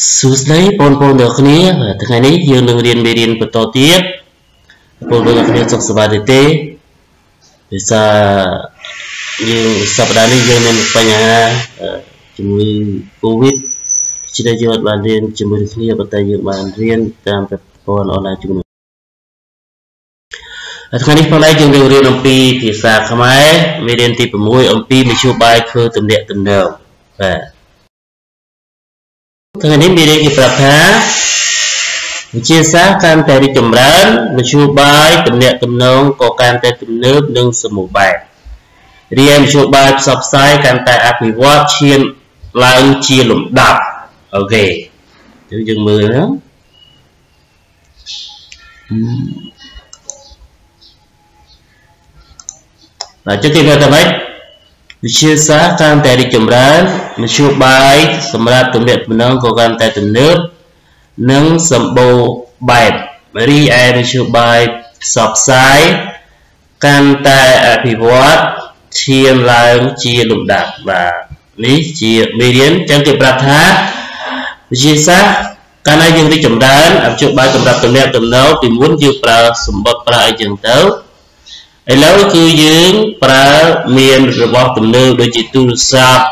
សួស្តីបងប្អូនទាំងគ្នាថ្ងៃនេះយើងនឹងរៀនមេរៀនបន្តទៀតបងប្អូនទាំងគ្នាសុខសប្បាយទេភាសាយើងសប្តាហ៍នេះយើងមានបញ្ហាជំងឺ Covid ជាដែលយើងអត់បានរៀនជាមួយគ្នាប៉ុន្តែយើងបានរៀនតាមប្រព័ន្ធអនឡាញជំនួយថ្ងៃនេះផងដែរយើងនឹងរៀនអំពីភាសាខ្មែរមេរៀនទី6អំពីមធ្យោបាយធ្វើទំនាក់ទំនងបាទ ថ្ងៃនេះមេរៀនគេប្រាប់ថាវិទ្យាសាស្ត្រកាន់តែរីកចម្រើនមធ្យោបាយទំនាក់ទំនងក៏កាន់តែទំនើបនិងសម្បូរបែបរៀនមធ្យោបាយផ្សព្វផ្សាយកាន់តែអភិវឌ្ឍឈានឡើងជាលំដាប់អូខេយើងយើងមើលណាបាទចុះគេថាម៉េច វិទ្យាសាស្ត្រកាន់តែរីកចម្រើនមធ្យោបាយសម្រាប់ទំនាក់ទំនងក៏កាន់តែទំនើបនិងសម្បូរបែបរីឯមធ្យោបាយផ្សព្វផ្សាយកាន់តែអភិវឌ្ឍឈានឡើងជាលំដាប់បាទនេះជាមេរៀនចឹងគេប្រាប់ថាវិទ្យាសាស្ត្រកាលណាយើងរីកចម្រើនអភិបាលសម្រាប់ទំនាក់ទំនងពីមុនយើងប្រើសម្បត្តិប្រើអីចឹងទៅ ឥឡូវគឺយើងប្រើមានរបស់ទំនើបដូចជាទូរស័ព្ទ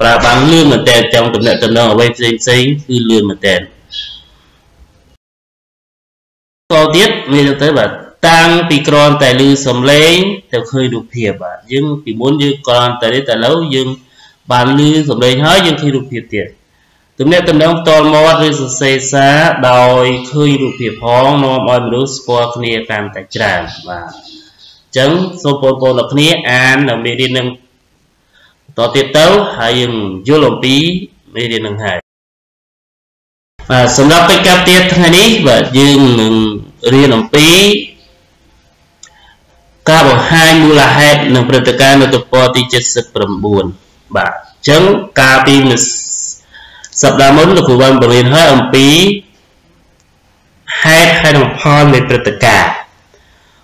ប្រើបានលឿនមែនតើចង់តំណែងតំណងអ្វីផ្សេងផ្សេងគឺលឿនមែនតើតទៀតមានទៅបាទតាំងពីក្រនតែលឺសំឡេងទៅឃើញរូបភាពបាទយើងពីមុនយើងក្រនតែនេះតែឥឡូវយើងបានលឺសំឡេងហើយយើងឃើញរូបភាពទៀតទំនាក់ទំនងផ្ទាល់មាត់ឬសរសេរសារដោយឃើញរូបភាពផងនាំឲ្យមនុស្សស្គាល់គ្នាកាន់តែច្រើនបាទ ចឹងសូមបងប្អូនទាំងគ្នាអាននៅមេរៀននឹងតទៀតទៅហើយយើងយល់អំពីមេរៀននឹងហើយបាទសម្រាប់កិច្ចការទៀតថ្ងៃនេះបាទយើងនឹងរៀនអំពីការបង្ហាញមូលហេតុនិងព្រឹត្តិការណ៍នៅទំព័រទី79បាទអញ្ចឹងកាលពីសប្តាហ៍មុនលោកគ្រូបានបង្រៀនហើយអំពីហេតុហើយនិងផលនៃព្រឹត្តិការណ៍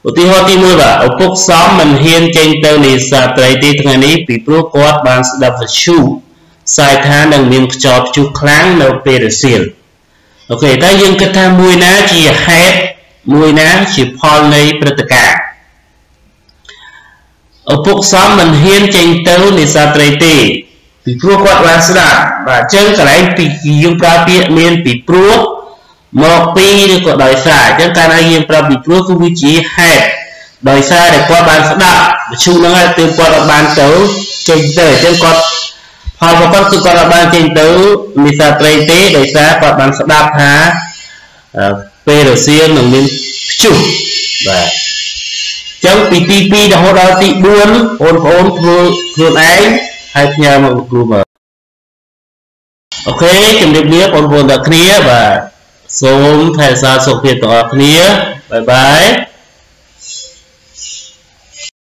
ឧទាហរណ៍ទី1បាទឪពុកសំមិនហ៊ានចេញទៅនេសាទត្រីទេថ្ងៃនេះពីព្រោះគាត់បានស្ដាប់វិទ្យុផ្សាយថានឹងមានខ្យល់ព្យុះខ្លាំងនៅពេលរសៀលអូខេតែយើងគិតថាមួយណាជាហេតុមួយណាជាផលនៃព្រឹត្តិការណ៍ឪពុកសំមិនហ៊ានចេញទៅនេសាទត្រីទេពីព្រោះគាត់បានស្ដាប់បាទអញ្ចឹងកន្លែងពីយើងប្រើពាក្យមានពីព្រោះ មកពីឬក៏ដោយសារអញ្ចឹងកាលណាយើងប្រាប់ពីព្រោះគឺវាជាហេតុដោយសារតែគាត់បានស្ដាប់វិទ្យុហ្នឹងហើយទើបគាត់បានទៅចេញទៅអញ្ចឹងគាត់ផលរបស់គាត់គឺគាត់បានចេញទៅនេសាទត្រីទេដោយសារគាត់បានស្ដាប់ថាពេលរសៀលនឹងមានព្យុះបាទចឹងពីទី2រហូតដល់ទី4បងប្អូនធ្វើខ្លួនឯងហើយផ្ញើមកលោកគ្រូមើលអូខេជំរាបលាបងប្អូនទាំងគ្នាបាទ សូមថែរក្សាសុខភាពទាំងអស់គ្នាបាយបាយ